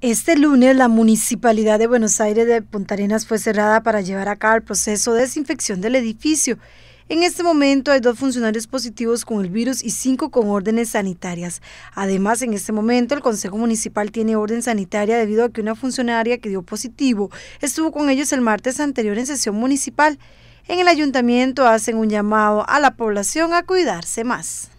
Este lunes la Municipalidad de Buenos Aires de Punta Arenas fue cerrada para llevar a cabo el proceso de desinfección del edificio. En este momento hay dos funcionarios positivos con el virus y cinco con órdenes sanitarias. Además, en este momento el Consejo Municipal tiene orden sanitaria debido a que una funcionaria que dio positivo estuvo con ellos el martes anterior en sesión municipal. En el ayuntamiento hacen un llamado a la población a cuidarse más.